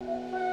you.